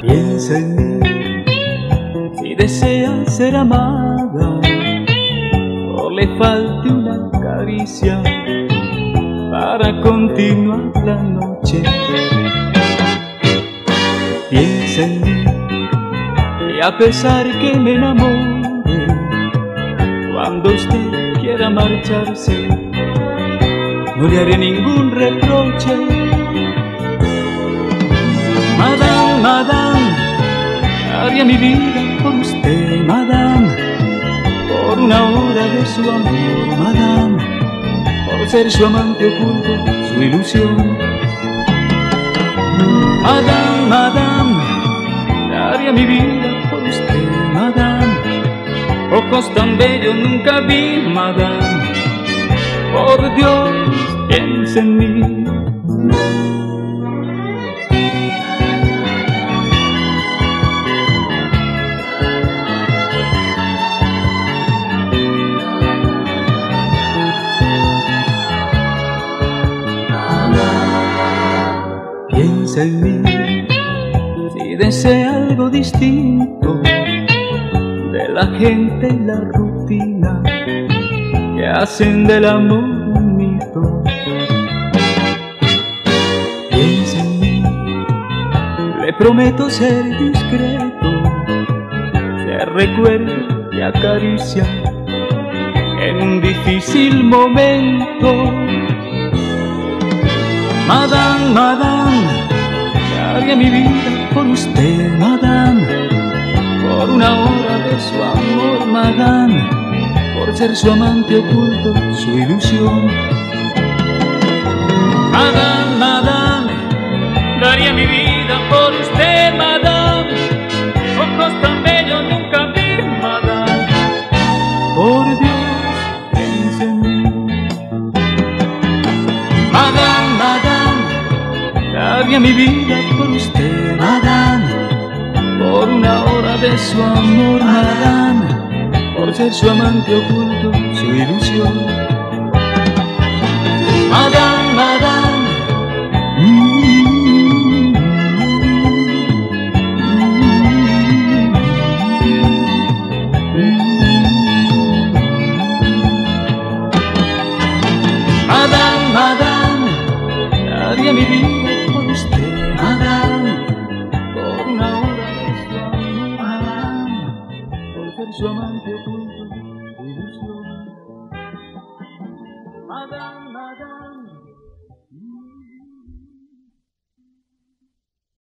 Piensa en mí si desea ser amada o le falte una caricia para continuar la noche. Y a pesar que me enamore, cuando usted quiera marcharse, no le haré ningún reproche. Madame, madame, haría mi vida por usted, madame, por una hora de su amor, madame, por ser su amante oculto, su ilusión. Madame, madame, daría mi vida por usted, madame, ojos tan bellos nunca vi, madame, por Dios, piensa en mí. Piensa en mí desea algo distinto de la gente y la rutina que hacen del amor un mito. Piensa en mí, le prometo ser discreto, ser recuerdo y acaricia en un difícil momento. Madame, madame, daría mi vida por usted, ser su amante oculto, su ilusión. Madame, madame, daría mi vida por usted, madame, ojos tan bellos nunca vi, madame, por Dios, piensa en mí. Madame, madame, daría mi vida por usted, madame, por una hora de su amor, madame, por ser su amante oculto, su ilusión. Madame, madame, mm, Madame, madame, daría mi vida por ser su amante oculto, su ilusión. Madame, madame.